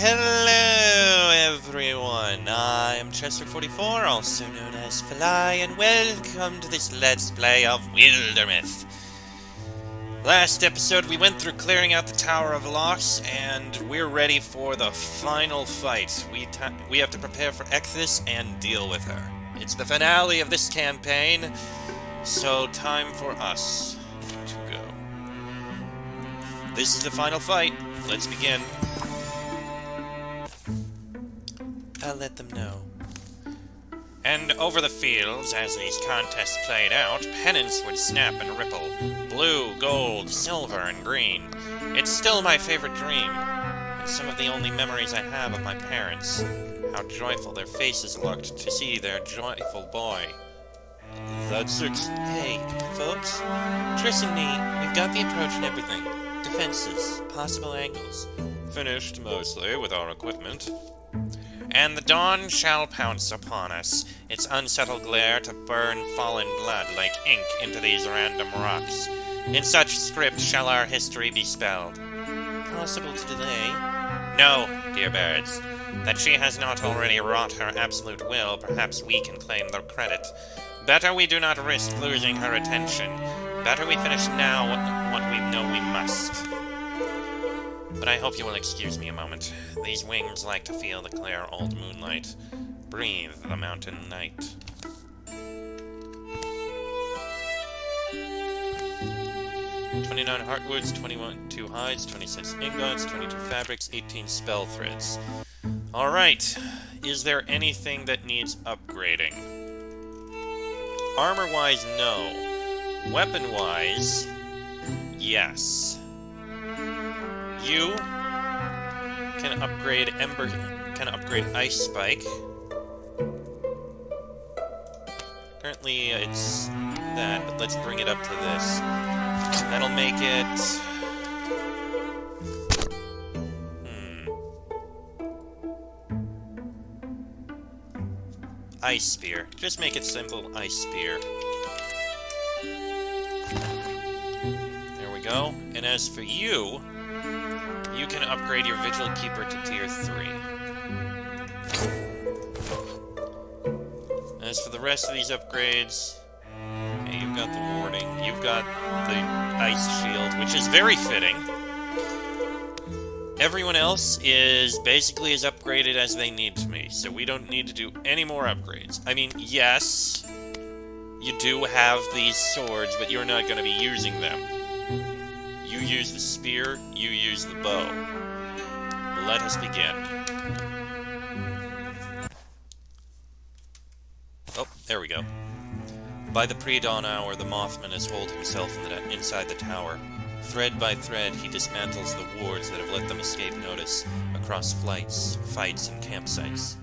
Hello, everyone. I'm Chessrook44, also known as Fly, and welcome to this Let's Play of Wildermyth. Last episode, we went through clearing out the Tower of Locks, and we're ready for the final fight. We we have to prepare for Ecthis and deal with her. It's the finale of this campaign, so time for us to go. This is the final fight. Let's begin. I'll let them know. And over the fields, as these contests played out, pennants would snap and ripple. Blue, gold, silver, and green. It's still my favorite dream, and some of the only memories I have of my parents. How joyful their faces looked to see their joyful boy. That's it. Hey, folks. Triss and me, we've got the approach and everything. Defenses, possible angles. Finished, mostly, with our equipment. And the dawn shall pounce upon us, its unsettled glare to burn fallen blood like ink into these random rocks. In such script shall our history be spelled. Possible to delay? No, dear birds. That she has not already wrought her absolute will, perhaps we can claim the credit. Better we do not risk losing her attention. Better we finish now But I hope you will excuse me a moment. These wings like to feel the clear old moonlight. Breathe the mountain night. Twenty-nine heartwoods, twenty-one two hides, twenty-six ingots, twenty-two fabrics, eighteen spell threads. All right. Is there anything that needs upgrading? Armor-wise, no. Weapon-wise, yes. You can upgrade Ember can upgrade Ice Spike. Currently it's that, but let's bring it up to this. That'll make it Hmm. Ice Spear. Just make it simple, Ice Spear. There we go. And as for you, you can upgrade your Vigil Keeper to Tier 3. As for the rest of these upgrades, you've got the warding, you've got the Ice Shield, which is very fitting. Everyone else is basically as upgraded as they need to be, so we don't need to do any more upgrades. I mean, yes, you do have these swords, but you're not going to be using them. Use the spear, you use the bow. Let us begin. Oh, there we go. By the pre-dawn hour, the Mothman has holed himself in the, inside the tower. Thread by thread, he dismantles the wards that have let them escape notice across flights, fights, and campsites.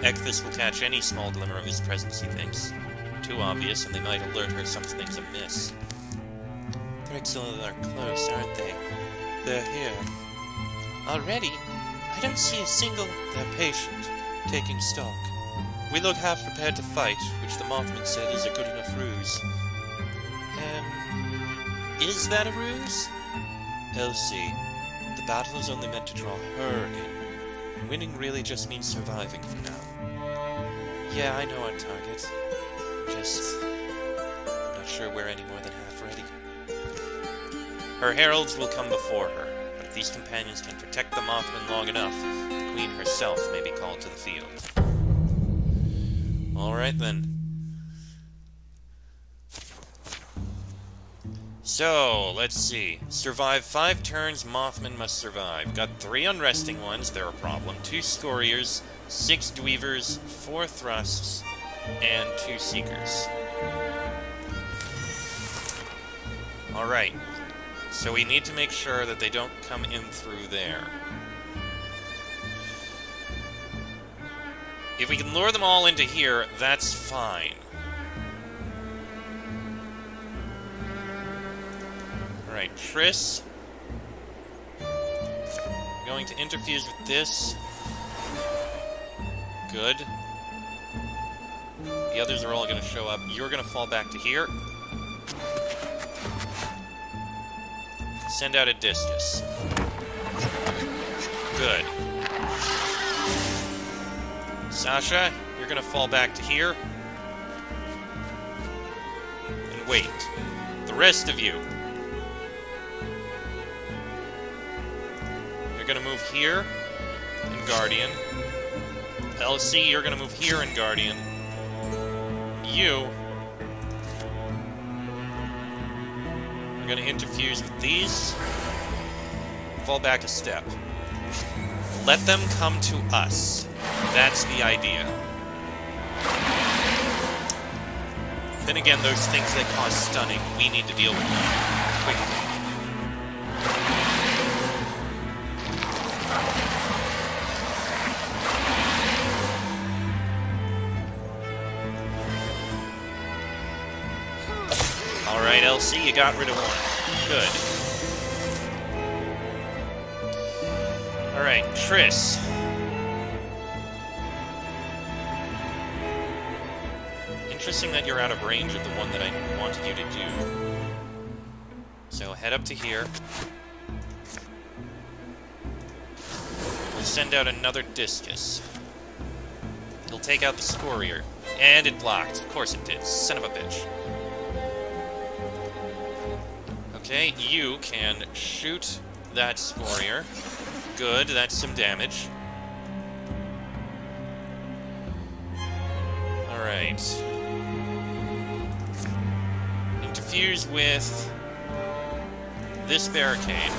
Ecthis will catch any small glimmer of his presence, he thinks. Too obvious, and they might alert her something's amiss. Thrixl are close, aren't they? They're here. Already? I don't see a single... They're patient, taking stock. We look half prepared to fight, which the Mothman said is a good enough ruse. Um... Is that a ruse? Elsie, the battle is only meant to draw her in. Winning really just means surviving for now. Yeah, I know our target. Just... I'm not sure we're any more than half ready. Her heralds will come before her, but if these companions can protect the Mothman long enough, the Queen herself may be called to the field. Alright then. So, let's see. Survive five turns, Mothman must survive. Got three unresting ones, they're a problem. Two Scoriers, six Dweavers, four Thrusts, and two Seekers. Alright, so we need to make sure that they don't come in through there. If we can lure them all into here, that's fine. Alright, Triss. Going to interfuse with this. Good. The others are all going to show up. You're going to fall back to here. Send out a discus. Good. Sasha, you're gonna fall back to here. And wait. The rest of you. You're gonna move here and Guardian. Elsie, you're gonna move here and Guardian. You. You're gonna interfuse with these. Fall back a step. Let them come to us. That's the idea. Then again, those things that cause stunning, we need to deal with them quickly. Alright, Elsie, you got rid of one. Good. Alright, Triss. Interesting that you're out of range of the one that I wanted you to do. So head up to here. Send out another discus. He'll take out the Scorier. And it blocked. Of course it did. Son of a bitch. Okay, you can shoot that Scorier. Good, that's some damage. Alright. Interfuse with this barricade.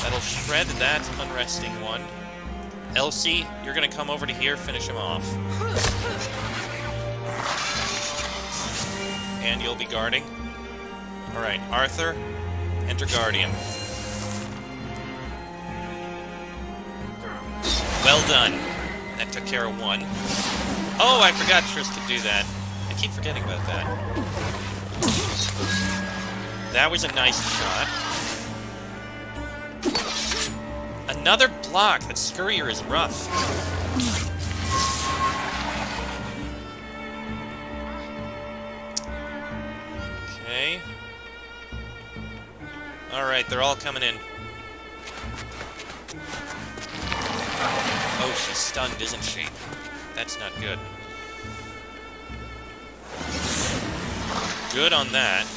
That'll shred that unresting one. Elsie, you're gonna come over to here, finish him off. And you'll be guarding. Alright, Arthur, enter Guardian. Well done. That took care of one. Oh, I forgot Triss could do that. I keep forgetting about that. That was a nice shot. Another block! That Scurrier is rough. Alright, they're all coming in. Oh, she's stunned, isn't she? That's not good. Good on that.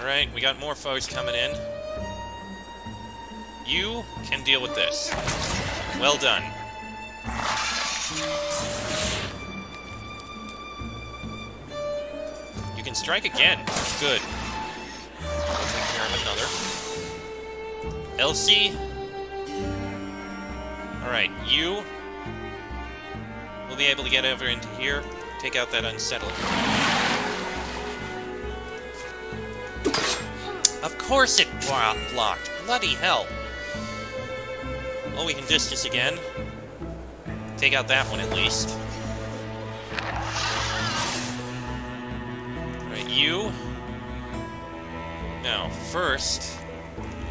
Alright, we got more foes coming in. You can deal with this. Well done. Strike again. Good. I'll take care of another. Elsie. Alright, you will be able to get over into here, take out that unsettling. Of course it blocked! Bloody hell! Oh, we can discus again. Take out that one at least. You. Now, first,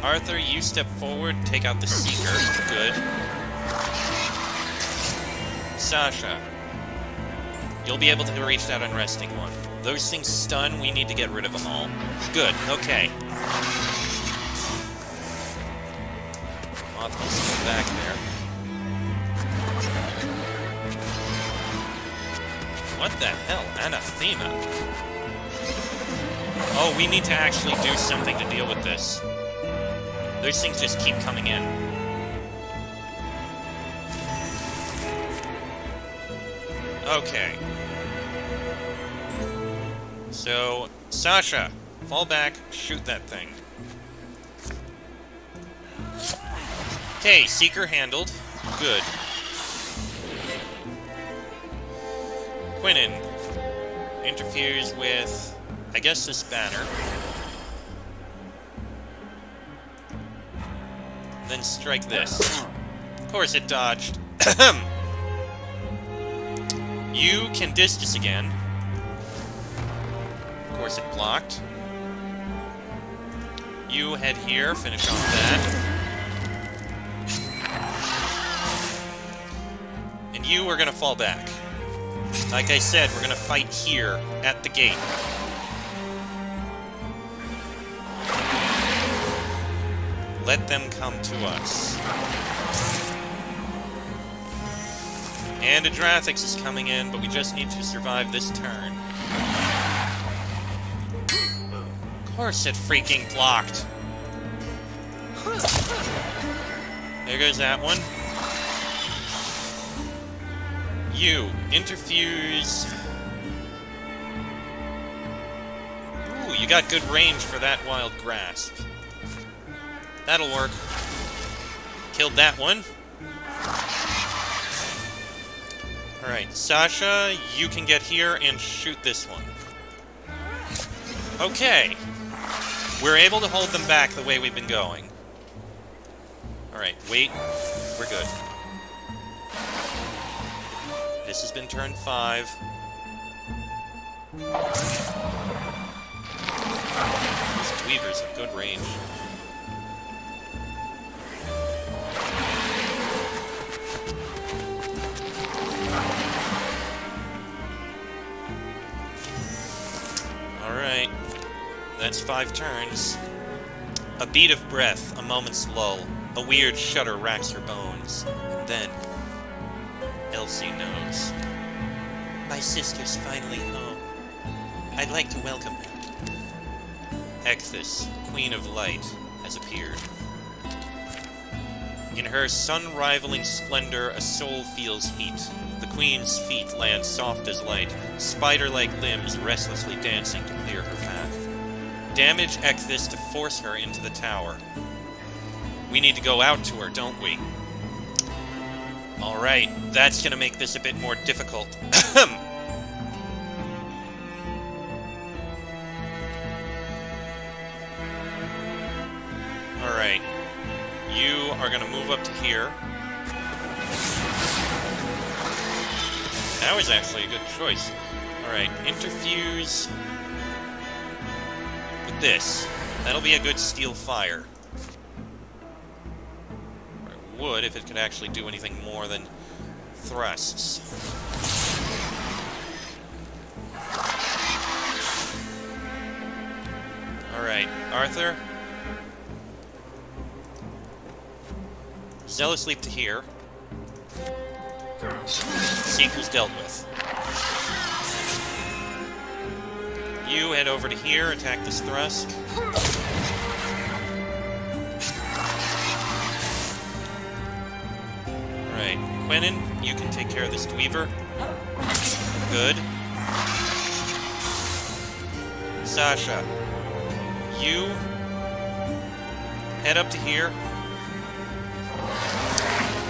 Arthur, you step forward, take out the Seeker. Good. Sasha, you'll be able to reach that unresting one. Those things stun, we need to get rid of them all. Good, okay. Mothman's back there. What the hell? Anathema? Oh, we need to actually do something to deal with this. Those things just keep coming in. Okay. So, Sasha, fall back, shoot that thing. Okay, Seeker handled. Good. Quinnen interferes with, I guess, this banner. Then strike this. Of course it dodged. you can discus again. Of course it blocked. You head here, finish off that. And you are gonna fall back. Like I said, we're gonna fight here, at the gate. Let them come to us. And a Drathix is coming in, but we just need to survive this turn. Of course it freaking blocked. There goes that one. You, interfuse. Ooh, you got good range for that wild grasp. That'll work. Killed that one. Alright, Sasha, you can get here and shoot this one. Okay. We're able to hold them back the way we've been going. Alright, wait. We're good. This has been turn five. These Dweavers have good range. Alright. That's five turns. A beat of breath, a moment's lull. A weird shudder racks her bones. And then, Elsie knows. My sister's finally home. I'd like to welcome her. Ecthis, Queen of Light, has appeared. In her sun-rivaling splendor, a soul feels heat. The queen's feet land soft as light, spider-like limbs restlessly dancing to clear her path. Damage Ecthis to force her into the tower. We need to go out to her, don't we? Alright, that's gonna make this a bit more difficult. move up to here. That was actually a good choice. Alright, interfuse with this. That'll be a good steel fire. Or it would if it could actually do anything more than thrusts. Alright, Arthur. Zealous leap to here. Seeker's dealt with. You head over to here, attack this thrust. Alright, Quinnen, you can take care of this Dweaver. Good. Sasha, you head up to here.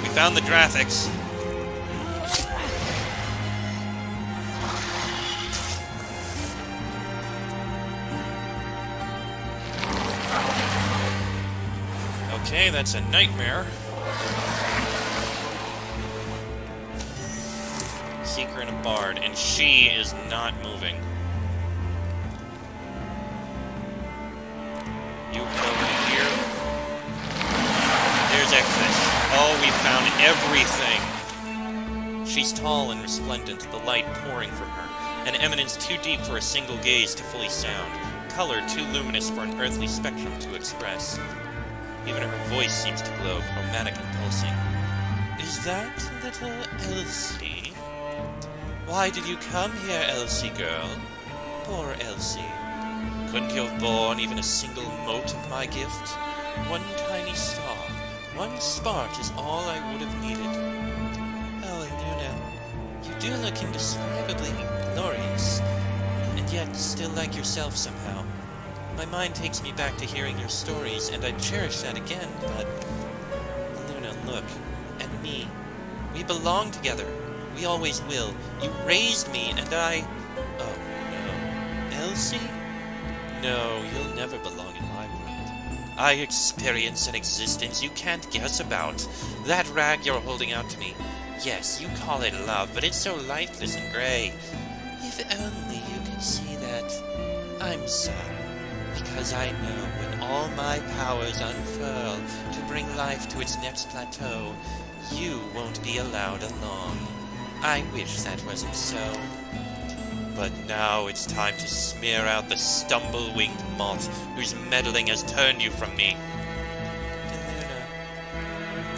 We found the graphics. Okay, that's a nightmare. Seeker and a Bard, and she is not moving. Oh, we found everything! She's tall and resplendent, the light pouring from her. An eminence too deep for a single gaze to fully sound. Color too luminous for an earthly spectrum to express. Even her voice seems to glow, chromatic and pulsing. Is that little Elsie? Why did you come here, Elsie girl? Poor Elsie. Couldn't you have borne even a single mote of my gift? One tiny star, one spark is all I would have needed. Oh, Luna, you do look indescribably glorious, and yet still like yourself somehow. My mind takes me back to hearing your stories, and I'd cherish that again, but... Luna, look. And me. We belong together. We always will. You raised me, and I... Oh, no. Elsie? No, you'll never belong in my world. I experience an existence you can't guess about. That rag you're holding out to me. Yes, you call it love, but it's so lifeless and gray. If only you could see that. I'm sorry because I know when all my powers unfurl to bring life to its next plateau, you won't be allowed along. I wish that wasn't so. But now it's time to smear out the stumble-winged moth whose meddling has turned you from me.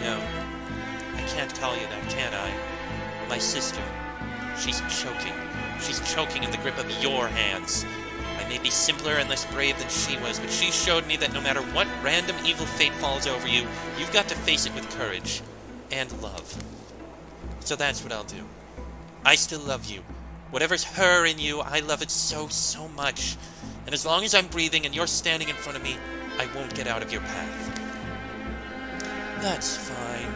No. I can't call you that, can I? My sister. She's choking. She's choking in the grip of your hands. I may be simpler and less brave than she was, but she showed me that no matter what random evil fate falls over you, you've got to face it with courage. And love. So that's what I'll do. I still love you. Whatever's her in you, I love it so, so much. And as long as I'm breathing and you're standing in front of me, I won't get out of your path. That's fine.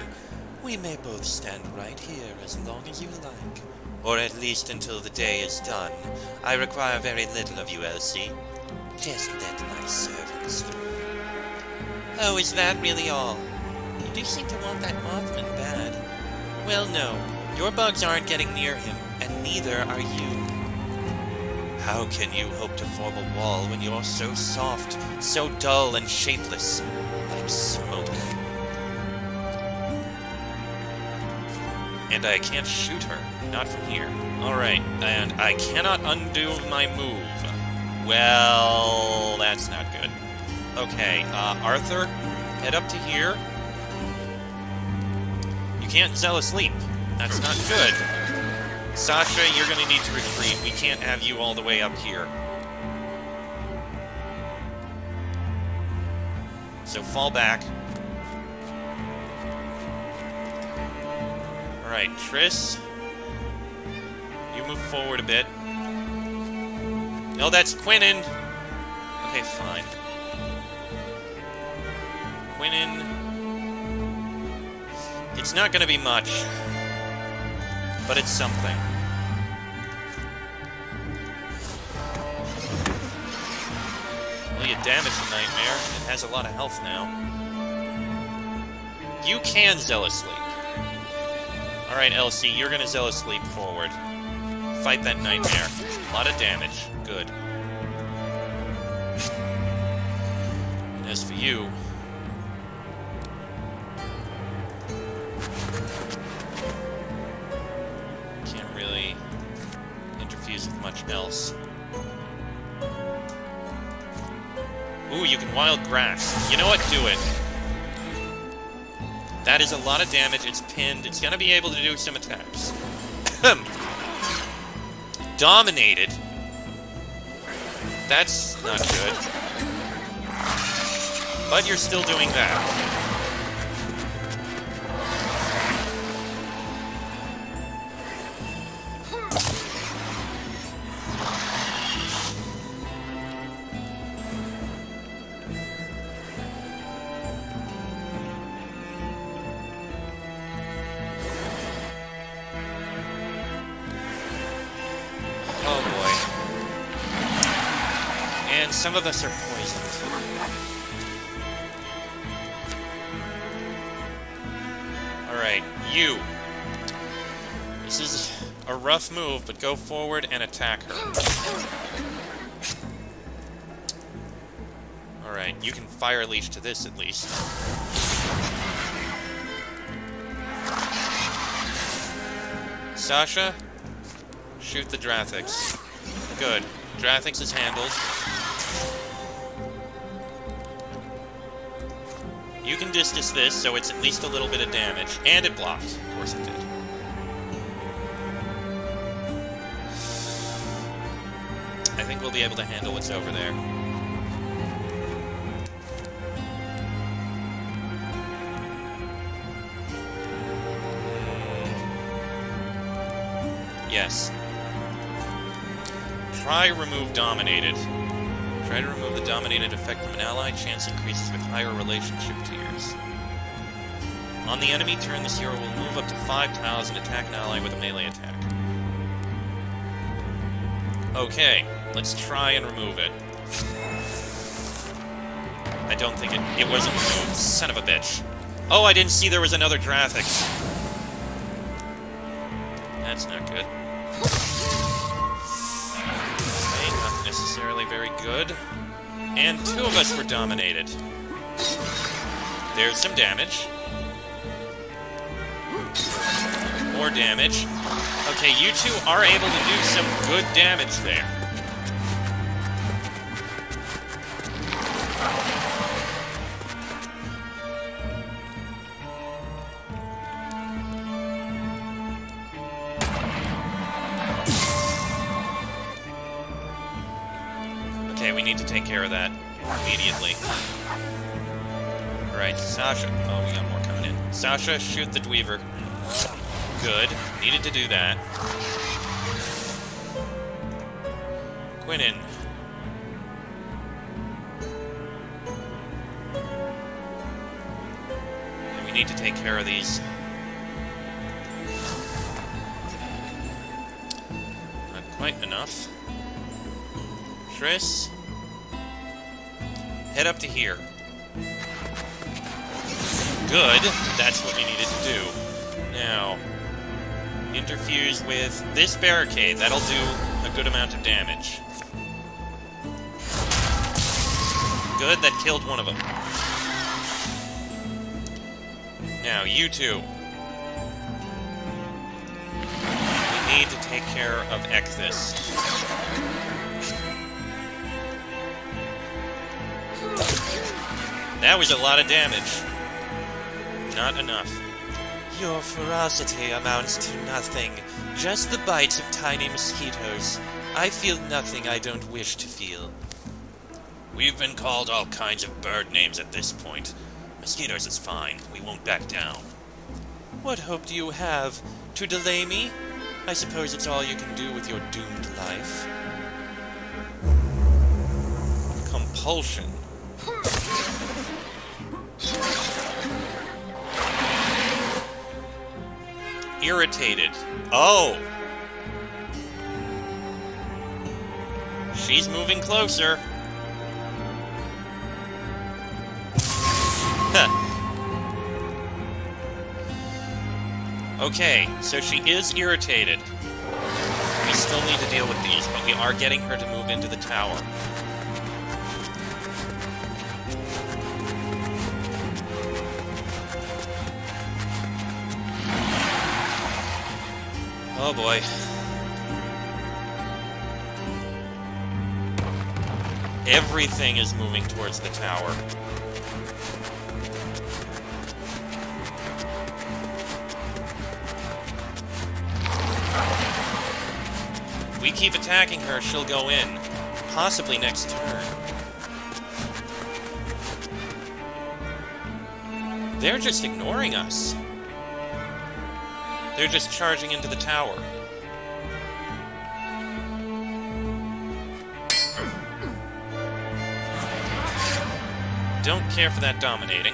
We may both stand right here as long as you like. Or at least until the day is done. I require very little of you, Elsie. Just let my servants through. Oh, is that really all? You do seem to want that Mothman bad. Well, no. Your bugs aren't getting near him, neither are you. How can you hope to form a wall when you're so soft, so dull and shapeless, smoke? And I can't shoot her, not from here. Alright, and I cannot undo my move. Well, that's not good. Okay, uh, Arthur, head up to here. You can't Zealous Leap. That's not good. Sasha, you're gonna need to retreat. We can't have you all the way up here. So fall back. Alright, Triss. You move forward a bit. No, that's Quinnen! Okay, fine. Quinnen... It's not gonna be much. But it's something. Well, you damaged the Nightmare. It has a lot of health now. You can Zealous Leap. Alright, Elsie, you're gonna Zealous Leap forward. Fight that Nightmare. A lot of damage. Good. As for you, else. Ooh, you can wild grasp. You know what? Do it. That is a lot of damage. It's pinned. It's gonna be able to do some attacks. Dominated. That's not good. But you're still doing that. Of us are poisoned. Alright, you. This is a rough move, but go forward and attack her. Alright, you can fire leash to this at least. Sasha, shoot the Drathix. Good. Drathix is handled. You can distance this, so it's at least a little bit of damage. And it blocked. Of course it did. I think we'll be able to handle what's over there. Hmm. Yes. Try remove dominated. Try to remove the dominated effect from an ally, chance increases with higher relationship tiers. On the enemy turn, this hero will move up to 5 tiles and attack an ally with a melee attack. Okay, let's try and remove it. I don't think it... It wasn't removed. Son of a bitch. Oh, I didn't see there was another Drathix. That's not good. Very good. And two of us were dominated. There's some damage. More damage. Okay, you two are able to do some good damage there. Right, Sasha. Oh, we got more coming in. Sasha, shoot the Dweaver. Good. Needed to do that. Quinnen. We need to take care of these. Not quite enough. Triss. Head up to here. Good. That's what we needed to do. Now, interfuse with this barricade. That'll do a good amount of damage. Good, that killed one of them. Now, you two. We need to take care of Ecthis. That was a lot of damage. Not enough. Your ferocity amounts to nothing. Just the bites of tiny mosquitoes. I feel nothing I don't wish to feel. We've been called all kinds of bird names at this point. Mosquitoes is fine. We won't back down. What hope do you have? To delay me? I suppose it's all you can do with your doomed life. Compulsion. Irritated. Oh! She's moving closer. Okay, so she is irritated. We still need to deal with these, but we are getting her to move into the tower. Oh boy. Everything is moving towards the tower. We keep attacking her, she'll go in. Possibly next turn. They're just ignoring us. They're just charging into the tower. Don't care for that dominating.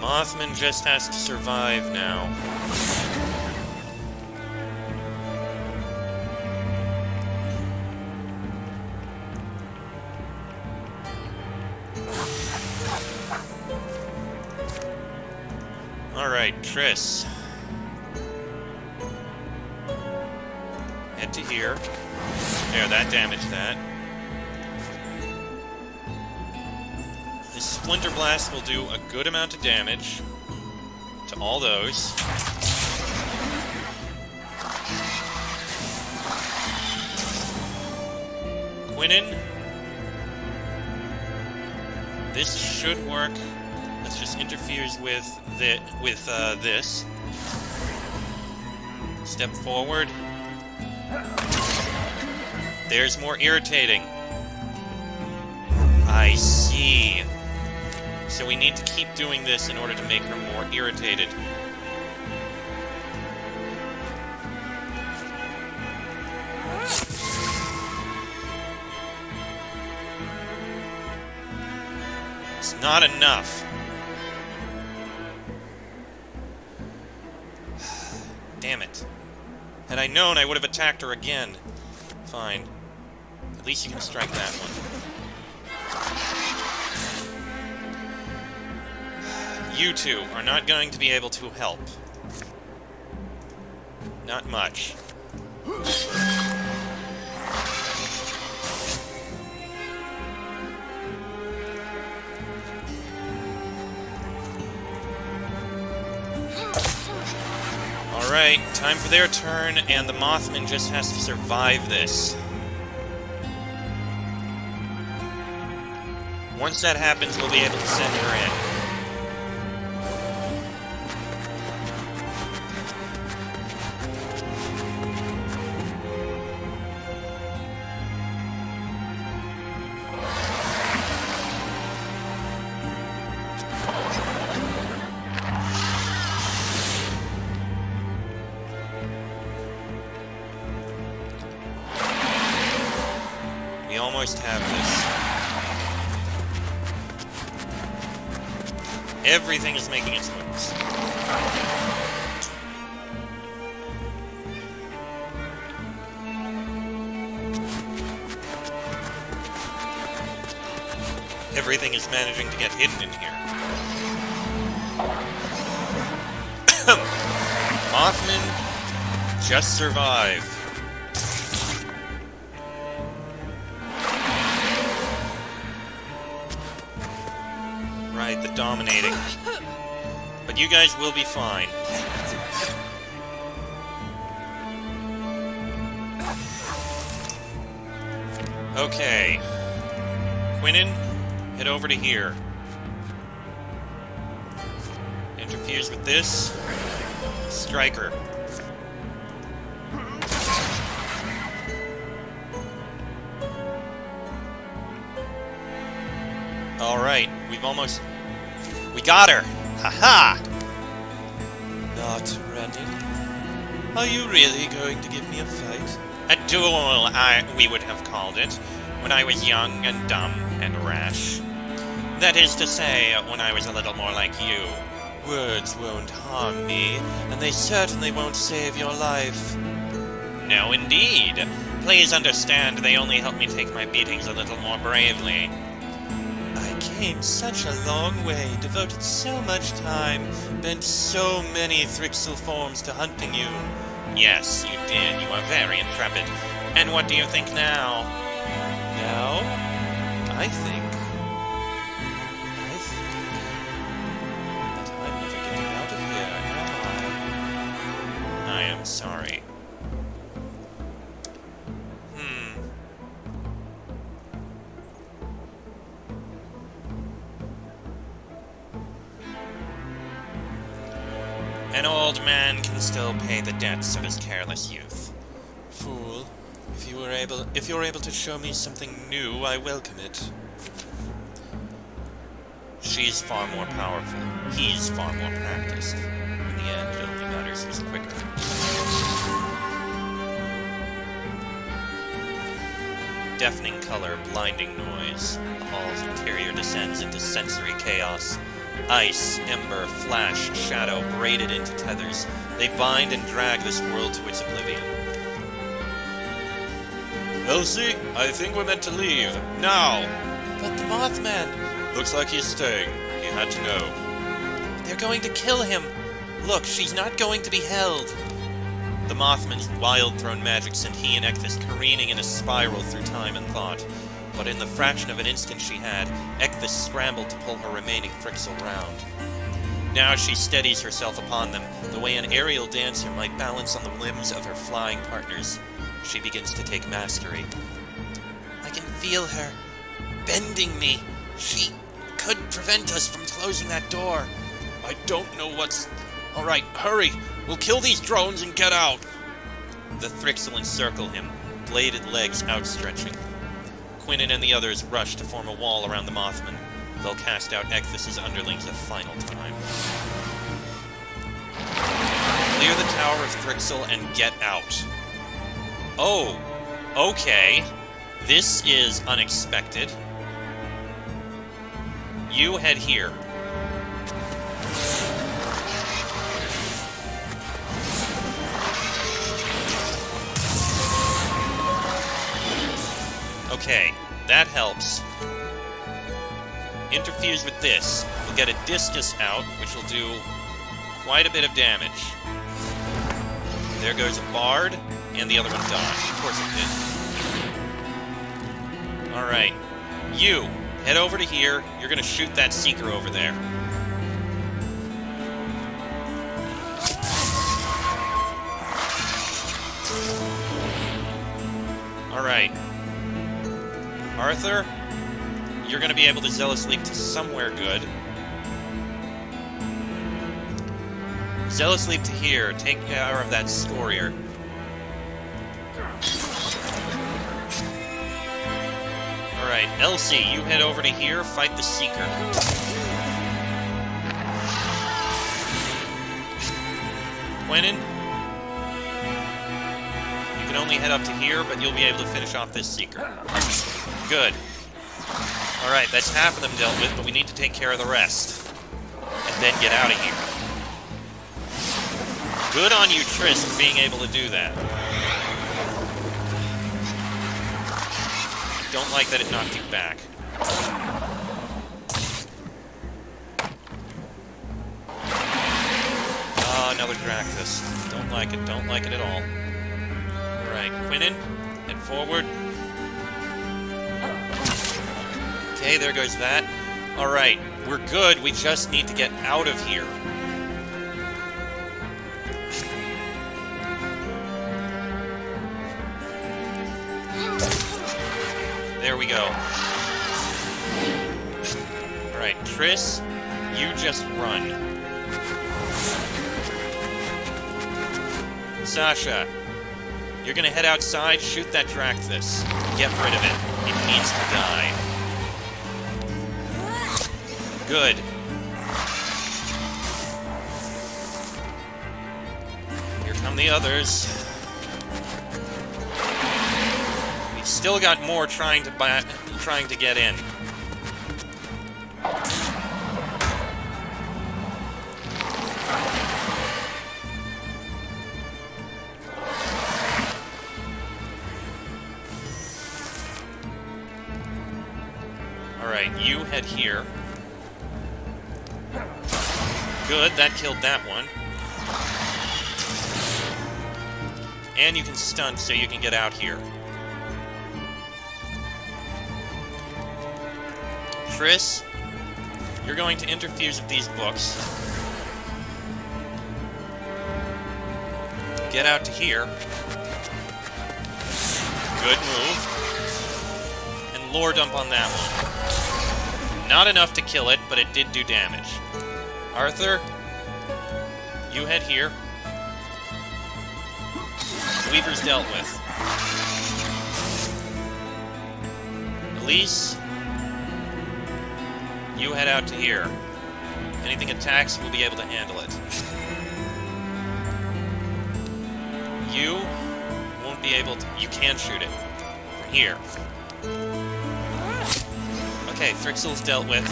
Mothman just has to survive now. Triss. Head to here. There, that damaged that. The Splinter Blast will do a good amount of damage to all those. Quinnen. This should work. Interfuse with the with uh, this. Step forward. There's more irritating. I see. So we need to keep doing this in order to make her more irritated. It's not enough. Known, I would have attacked her again. Fine. At least you can strike that one. You two are not going to be able to help. Not much. Alright, time for their turn, and the Mothman just has to survive this. Once that happens, we'll be able to send her in. Right, the dominating. But you guys will be fine. Okay. Quinnen, head over to here. Interfuse with this. Striker. Alright, we've almost... We got her! Haha! Not ready. Are you really going to give me a fight? A duel, I, we would have called it, when I was young and dumb and rash. That is to say, when I was a little more like you. Words won't harm me, and they certainly won't save your life. No, indeed. Please understand, they only help me take my beatings a little more bravely. Came such a long way, devoted so much time, bent so many Thrixl forms to hunting you. Yes, you did. You are very intrepid. And what do you think now? Now, I think. I think. that I'm never getting out of here, am I? I am sorry. Still pay the debts of his careless youth. Fool. If you were able if you're able to show me something new, I welcome it. She's far more powerful. He's far more practiced. In the end, it only matters who's quicker. Deafening color, blinding noise. The hall's interior descends into sensory chaos. Ice, ember, flash, shadow, braided into tethers. They bind and drag this world to its oblivion. Elsie, I think we're meant to leave. Now! But the Mothman! Looks like he's staying. He had to know. They're going to kill him! Look, she's not going to be held! The Mothman's wild thrown magic sent he and Ecthis careening in a spiral through time and thought. But in the fraction of an instant she had, Ecthis scrambled to pull her remaining Thrixl round. Now she steadies herself upon them, the way an aerial dancer might balance on the limbs of her flying partners. She begins to take mastery. I can feel her bending me. She could prevent us from closing that door. I don't know what's... Alright, hurry! We'll kill these drones and get out! The Thrixl encircle him, bladed legs outstretching. Quinnen and the others rush to form a wall around the Mothman. They'll cast out Ecthis' underlings a final time. Clear the Tower of Thrixl and get out. Oh, okay. This is unexpected. You head here. Okay, that helps. Interfuse with this. We'll get a discus out, which will do quite a bit of damage. There goes a bard, and the other one dodged. Of course it did. Alright. You, head over to here. You're gonna shoot that seeker over there. Alright. Arthur, you're going to be able to Zealous Leap to somewhere good. Zealous Leap to here. Take care of that Scorier. Alright, Elsie, you head over to here, fight the Seeker. Quinnen, you can only head up to here, but you'll be able to finish off this Seeker. Good. Alright, that's half of them dealt with, but we need to take care of the rest. And then get out of here. Good on you, Triss, for being able to do that. Don't like that it knocked you back. Oh, another Dracthus. Don't like it, don't like it at all. Alright, Quinnen, head forward. Okay, there goes that. Alright, we're good, we just need to get out of here. There we go. Alright, Triss, you just run. Sasha, you're gonna head outside, shoot that Dracthus. Get rid of it. It needs to die. Good. Here come the others. We've still got more trying to buy, trying to get in. Alright, you head here. Good, that killed that one. And you can stun so you can get out here. Triss, you're going to interfuse with these books. Get out to here. Good move. And lore dump on that one. Not enough to kill it, but it did do damage. Arthur, you head here. Weaver's dealt with. Elsie, you head out to here. Anything attacks, we'll be able to handle it. You won't be able to... You can shoot it. From here. Okay, Thrixl's dealt with.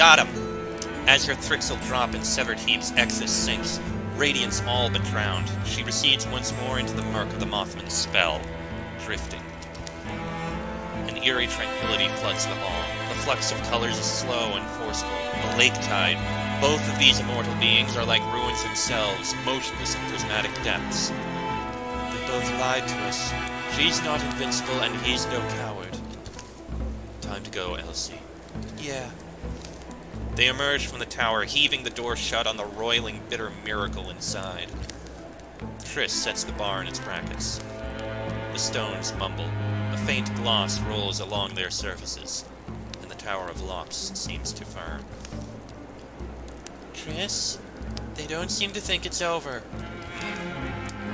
Got him! As her Thrixl drop in severed heaps, Ecthis sinks. Radiance all but drowned. She recedes once more into the murk of the Mothman's spell, drifting. An eerie tranquility floods the hall. The flux of colors is slow and forceful. A lake tide. Both of these immortal beings are like ruins themselves, motionless in prismatic depths. They both lied to us. She's not invincible, and he's no coward. Time to go, Elsie. Yeah. They emerge from the tower, heaving the door shut on the roiling, bitter miracle inside. Triss sets the bar in its brackets. The stones mumble. A faint gloss rolls along their surfaces, and the Tower of Locks seems to firm. Triss? They don't seem to think it's over.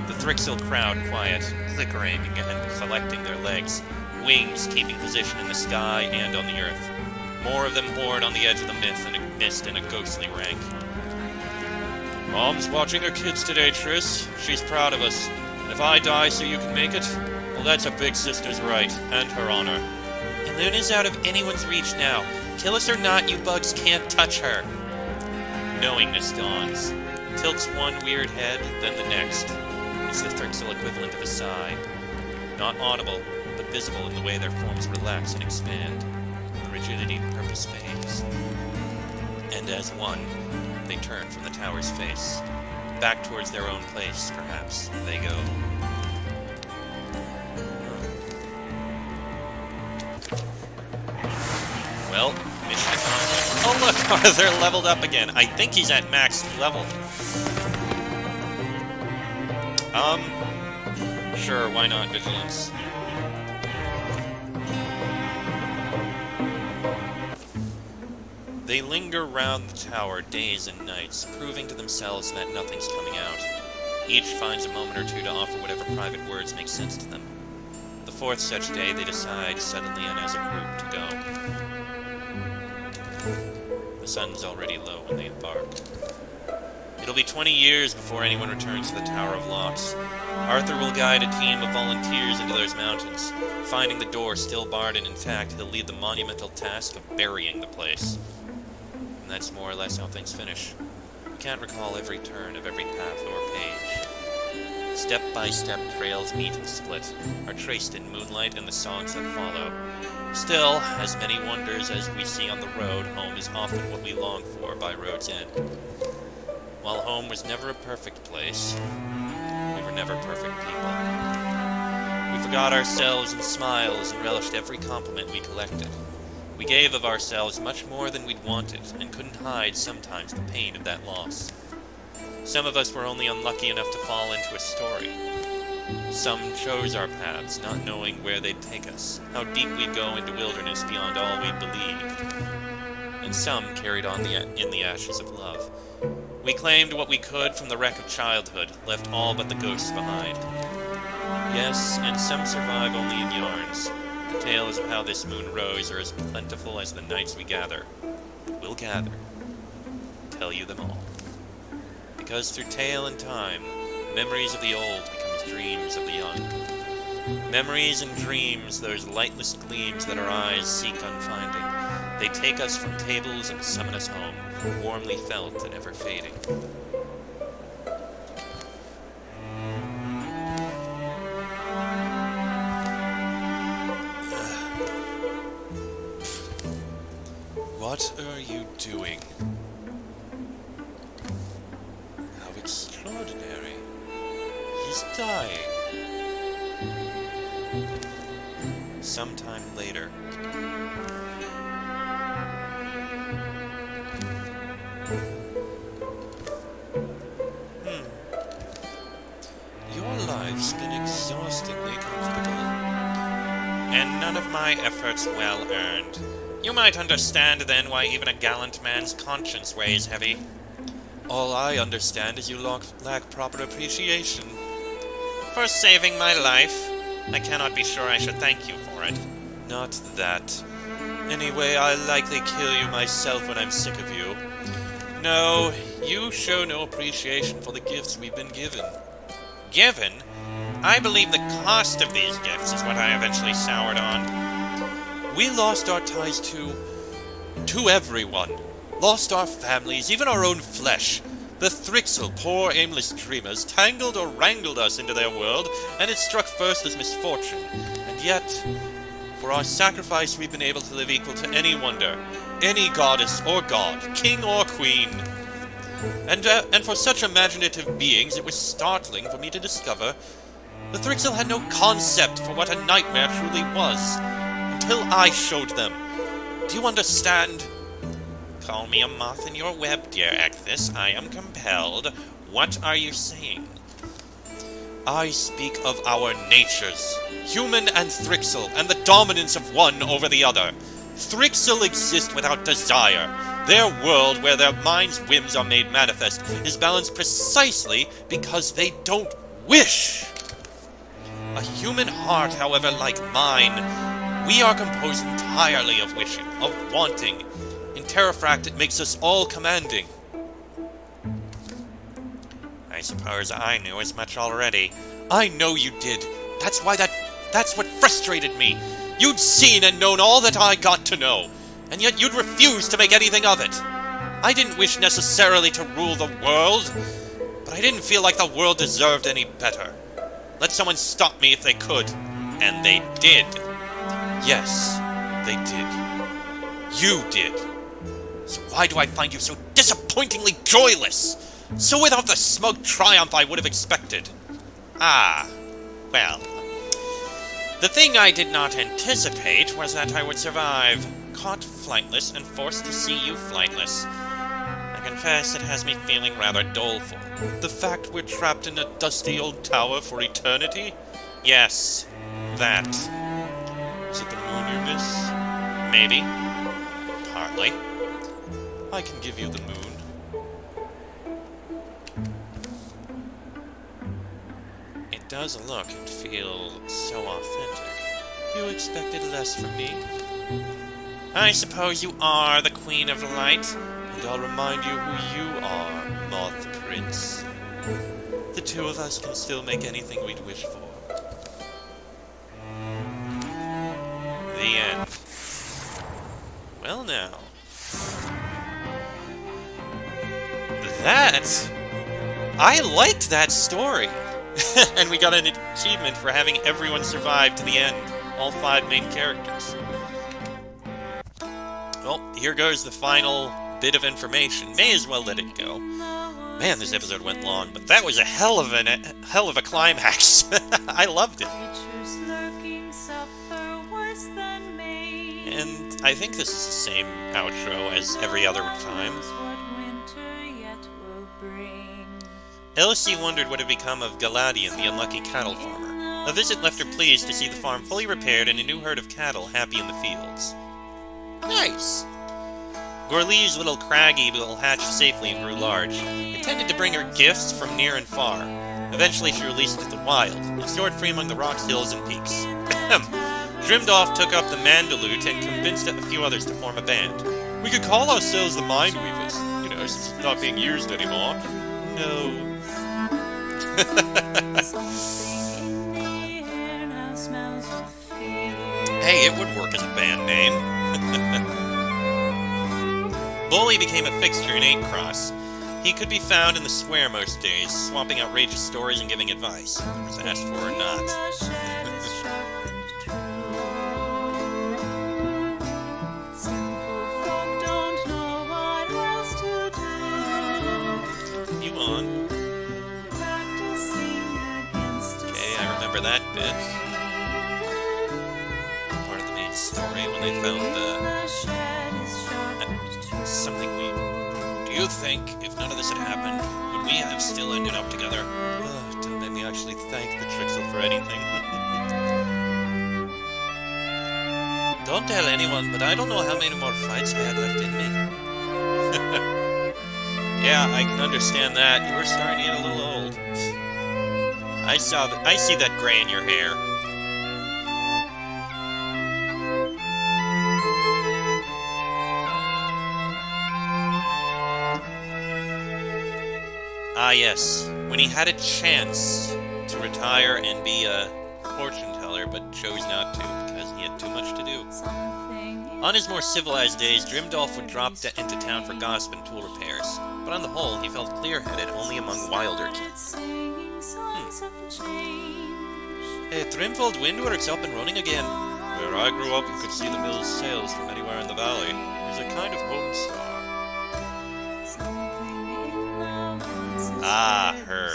The Thrixl crowd quiet, clickering and collecting their legs, wings keeping position in the sky and on the earth. More of them hoard on the edge of the myth and a mist in a ghostly rank. Mom's watching her kids today, Triss. She's proud of us. And if I die so you can make it, well, that's a big sister's right, and her honor. And Eluna's out of anyone's reach now. Kill us or not, you bugs can't touch her. Knowingness dawns. Tilts one weird head, then the next. It's the Thrixl equivalent of a sigh. Not audible, but visible in the way their forms relax and expand. Rigidity purpose fades. And as one, they turn from the tower's face. Back towards their own place, perhaps, they go. Well, mission accomplished. Oh look, they're leveled up again. I think he's at max level. Um, sure, why not vigilance? They linger round the tower days and nights, proving to themselves that nothing's coming out. Each finds a moment or two to offer whatever private words make sense to them. The fourth such day, they decide, suddenly and as a group, to go. The sun's already low when they embark. It'll be 20 years before anyone returns to the Tower of Locks. Arthur will guide a team of volunteers into those mountains. Finding the door still barred and intact, he'll lead the monumental task of burying the place. And that's more or less how things finish. We can't recall every turn of every path or page. Step by step, trails meet and split, are traced in moonlight and the songs that follow. Still, as many wonders as we see on the road, home is often what we long for by road's end. While home was never a perfect place, we were never perfect people. We forgot ourselves in smiles and relished every compliment we collected. We gave of ourselves much more than we'd wanted, and couldn't hide sometimes the pain of that loss. Some of us were only unlucky enough to fall into a story. Some chose our paths, not knowing where they'd take us, how deep we'd go into wilderness beyond all we'd believed. And some carried on the, in the ashes of love. We claimed what we could from the wreck of childhood, left all but the ghosts behind. Yes, and some survive only in yarns, tales of how this moon rose are as plentiful as the nights we gather. We'll gather. Tell you them all. Because through tale and time, memories of the old become dreams of the young. Memories and dreams, those lightless gleams that our eyes seek unfinding. They take us from tables and summon us home, warmly felt and ever fading. What are you doing? How extraordinary. He's dying. Sometime later. Hmm. Your life's been exhaustingly comfortable. And none of my efforts well earned. You might understand then why even a gallant man's conscience weighs heavy. All I understand is you lack, lack proper appreciation. For saving my life, I cannot be sure I should thank you for it. Not that. Anyway, I'll likely kill you myself when I'm sick of you. No, you show no appreciation for the gifts we've been given. Given? I believe the cost of these gifts is what I eventually soured on. We lost our ties to... to everyone. Lost our families, even our own flesh. The Thrixl, poor aimless dreamers, tangled or wrangled us into their world, and it struck first as misfortune. And yet, for our sacrifice we've been able to live equal to any wonder, any goddess or god, king or queen. And, uh, and for such imaginative beings, it was startling for me to discover the Thrixl had no concept for what a nightmare truly was, until I showed them. Do you understand? Call me a moth in your web, dear Ecthis. I am compelled. What are you saying? I speak of our natures, human and Thrixl, and the dominance of one over the other. Thrixl exist without desire. Their world, where their minds' whims are made manifest, is balanced precisely because they don't wish. A human heart, however, like mine, we are composed entirely of wishing, of wanting. In Terrafract, it makes us all commanding. I suppose I knew as much already. I know you did. That's why that... That's what frustrated me. You'd seen and known all that I got to know, and yet you'd refuse to make anything of it. I didn't wish necessarily to rule the world, but I didn't feel like the world deserved any better. Let someone stop me if they could. And they did. Yes, they did. You did. So why do I find you so disappointingly joyless? So without the smug triumph I would have expected. Ah, well. The thing I did not anticipate was that I would survive, caught flightless and forced to see you flightless. I confess it has me feeling rather doleful. The fact we're trapped in a dusty old tower for eternity? Yes, that. Is it the moon you miss? Maybe. Partly. I can give you the moon. It does look and feel so authentic. You expected less from me? I suppose you are the Queen of Light, and I'll remind you who you are, Moth Prince. The two of us can still make anything we'd wish for. The end. Well now. That... I liked that story! and we got an achievement for having everyone survive to the end. All five main characters. Well, here goes the final bit of information. May as well let it go. Man, this episode went long, but that was a hell of an a hell of a climax. I loved it. I think this is the same outro as every other time. Elsie wondered what had become of Galadian, the unlucky cattle farmer. A visit left her pleased to see the farm fully repaired and a new herd of cattle happy in the fields. Nice! Gorlee's little craggy will hatched safely and grew large. Intended to bring her gifts from near and far. Eventually she released it to the wild, and stored free among the rocks, hills, and peaks. Drimdolf took up the mandolute and convinced a few others to form a band. We could call ourselves the Mindweavers, you know, since it's not being used anymore. No, hey, it would work as a band name. Bully became a fixture in Eight Cross. He could be found in the square most days, swapping outrageous stories and giving advice, whether it was asked for or not. That bit. Part of the main story when they found the... Uh, something we... Do you think, if none of this had happened, would we have still ended up together? Oh, don't make me actually thank the Thrixl for anything. don't tell anyone, but I don't know how many more fights I had left in me. yeah, I can understand that. You were starting to get a little old. I saw that. I see that gray in your hair. Ah, yes. When he had a chance to retire and be a fortune teller, but chose not to because he had too much to do. On his more civilized days, Drimdolf would drop into town for gossip and tool repairs, but on the whole, he felt clear-headed only among wilder kids. Hey, Drimfold Windworks up and running again. Where I grew up, you could see the mill's sails from anywhere in the valley. There's a kind of home star. Ah, her.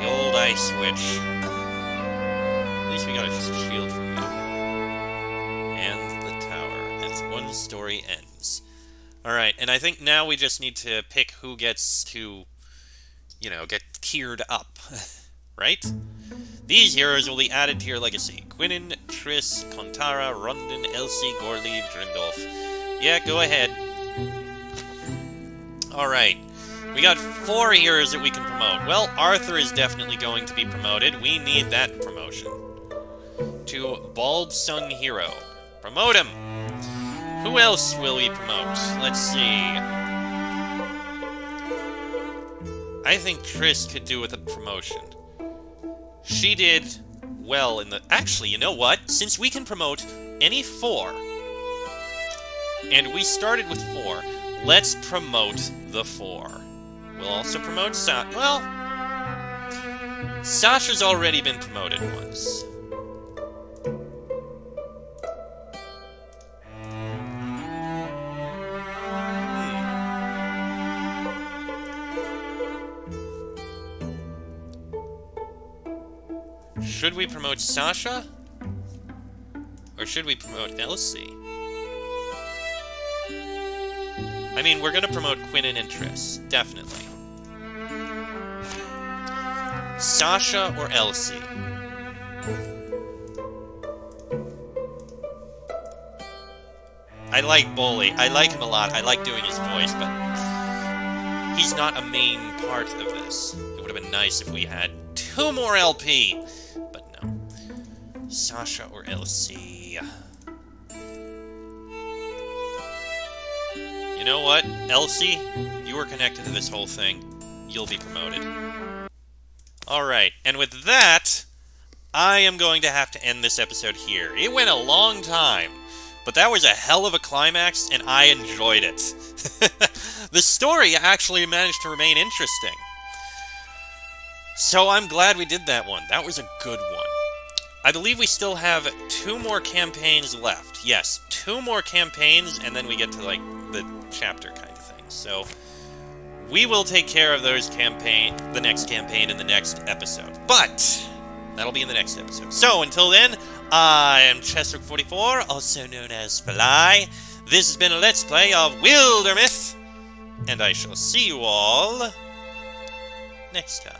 the old ice witch. At least we got a shield from you. And the tower. That's one story ends. Alright, and I think now we just need to pick who gets to you know, get tiered up, right? These heroes will be added to your legacy. Quinnen, Triss, Kontara, Rondon, Elsie, Gorleeve, Drimdolf. Yeah, go ahead. Alright. We got four heroes that we can promote. Well, Arthur is definitely going to be promoted. We need that promotion. To Bald Sun Hero. Promote him! Who else will we promote? Let's see. I think Triss could do with a promotion. She did well in the... Actually, you know what? Since we can promote any four, and we started with four, let's promote the four. We'll also promote Sa... Well... Sasha's already been promoted once. Should we promote Sasha? Or should we promote Elsie? I mean, we're gonna promote Quinn and Triss, definitely. Sasha or Elsie? I like Bully. I like him a lot. I like doing his voice, but he's not a main part of this. It would have been nice if we had two more LP. Sasha or Elsie? You know what, Elsie? You are connected to this whole thing. You'll be promoted. Alright, and with that, I am going to have to end this episode here. It went a long time, but that was a hell of a climax, and I enjoyed it. the story actually managed to remain interesting. So I'm glad we did that one. That was a good one. I believe we still have two more campaigns left. Yes, two more campaigns, and then we get to, like, the chapter kind of thing. So, we will take care of those campaign, the next campaign in the next episode. But, that'll be in the next episode. So, until then, I am Chessrook44, also known as Fly. This has been a Let's Play of Wildermyth, and I shall see you all next time.